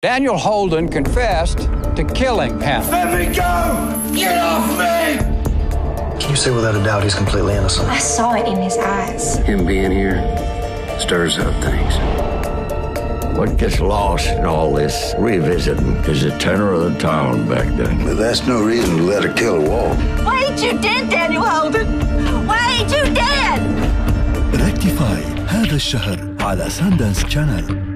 Daniel Holden confessed to killing him. Let me go! Get off me! Can you say without a doubt he's completely innocent? I saw it in his eyes. Him being here stirs up things. What gets lost in all this revisiting is the tenor of the town back then. But that's no reason to let her kill a wall. Why ain't you dead, Daniel Holden? Why ain't you dead? Rectify هذا الشهر على ساندنس شانل